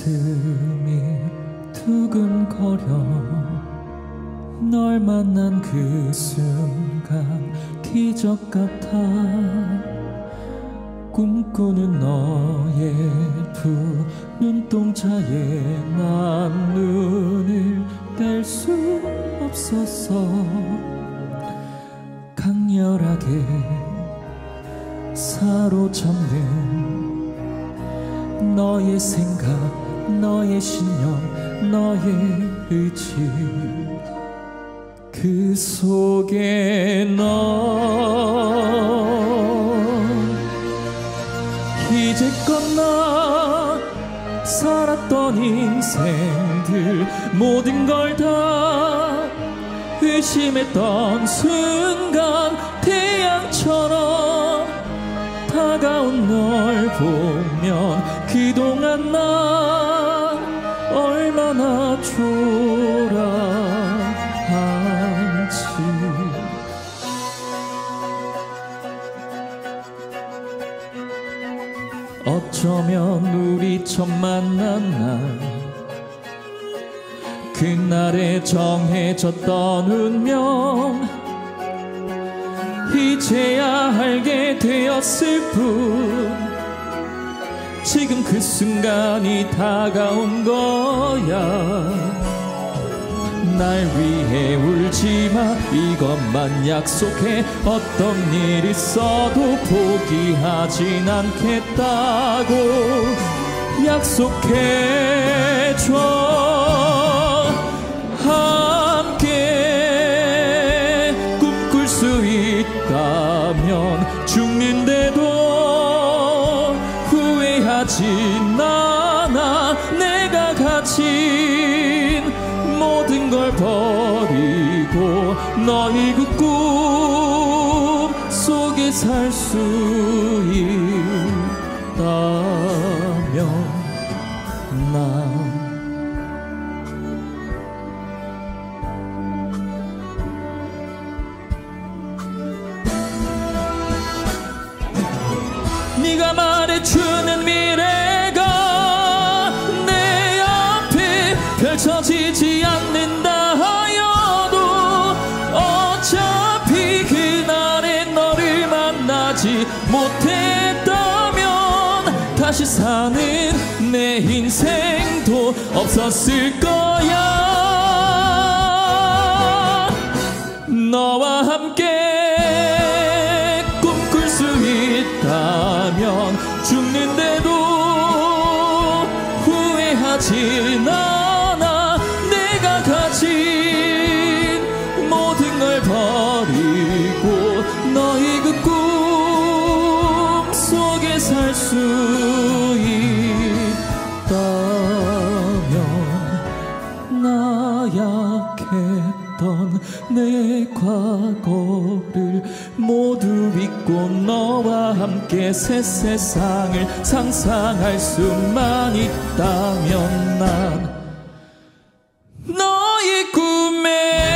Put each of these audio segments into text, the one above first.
가슴이 두근거려 널 만난 그 순간 기적 같아 꿈꾸는 너의 두 눈동자에 난 눈을 뗄 수 없었어 강렬하게 사로잡는 너의 생각, 너의 신념, 너의 의지. 그 속에 너 이제껏 나 살았던 인생들 모든 걸 다 의심했던 순간 태양처럼 다가온 널 보면 그동안 난 얼마나 초라한지. 어쩌면 우리 처음 만난 날 그날에 정해졌던 운명 이제야 알게 되었을 뿐 지금 그 순간이 다가온 거야. 날 위해 울지마. 이것만 약속해. 어떤 일 있어도 포기하진 않겠다고 약속해줘. 함께 꿈꿀 수 있다면 죽는데도 후회하진 않아 내가 가진 모든 걸 버리고 너의 그꿈 속에 살 수 있다면 난 네가 말해주는 미 펼쳐지지 않는다 하여도 어차피 그날에 너를 만나지 못했다면 다시 사는 내 인생도 없었을 거야. 너와 함께 꿈꿀 수 있다면 죽는 살 수 있다면 나약했던 내 과거를 모두 잊고 너와 함께 새 세상을 상상할 수만 있다면 난 너의 꿈에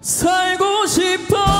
살고 싶어